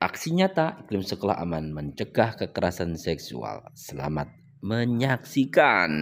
Aksi nyata iklim sekolah aman mencegah kekerasan seksual. Selamat menyaksikan.